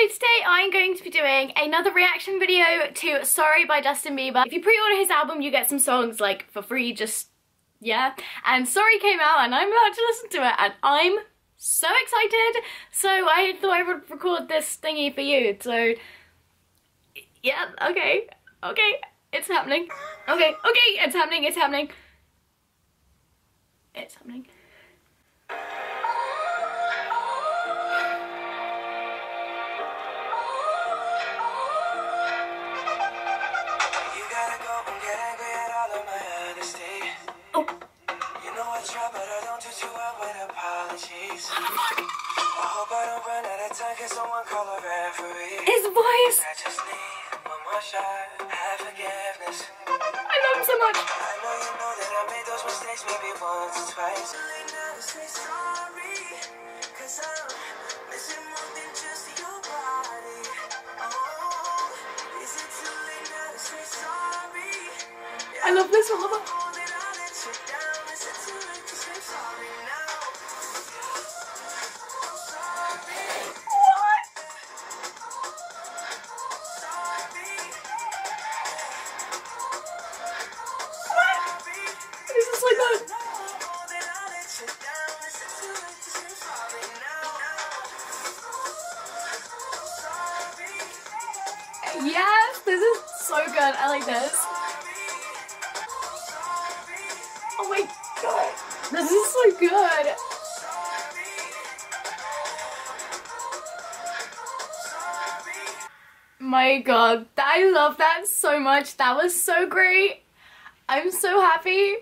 So today I'm going to be doing another reaction video to Sorry by Justin Bieber. If you pre-order his album, you get some songs like for free, just, yeah. And Sorry came out and I'm about to listen to it and I'm so excited. So I thought I would record this thingy for you. So, yeah, okay, okay, it's happening. Okay, okay, it's happening, it's happening. It's happening. His voice! I hope I don't run at a time because someone call over it. I just need one more shot, have forgiveness. I love him so much. I know you know that I made those mistakes maybe once or twice. say sorry, cause I'm missing more than just your body. Oh, is it too late now to say sorry? I love this one. Yes, this is so good. I like this. Oh my god. This is so good. My god, I love that so much. That was so great. I'm so happy.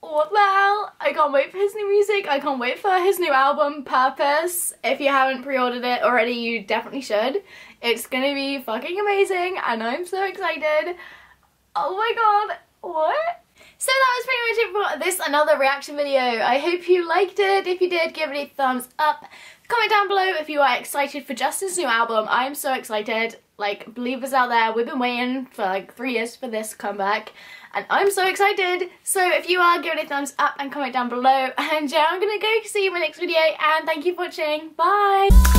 What the hell? I can't wait for his new music. I can't wait for his new album, Purpose. If you haven't pre-ordered it already, you definitely should. It's gonna be fucking amazing and I'm so excited. Oh my god, what? So that was pretty much it for this another reaction video. I hope you liked it. If you did, give it a thumbs up. Comment down below if you are excited for Justin's new album. I am so excited. Like, Beliebers out there, we've been waiting for like three years for this comeback. And I'm so excited. So if you are, give it a thumbs up and comment down below. And yeah, I'm gonna go see you in my next video. And thank you for watching. Bye!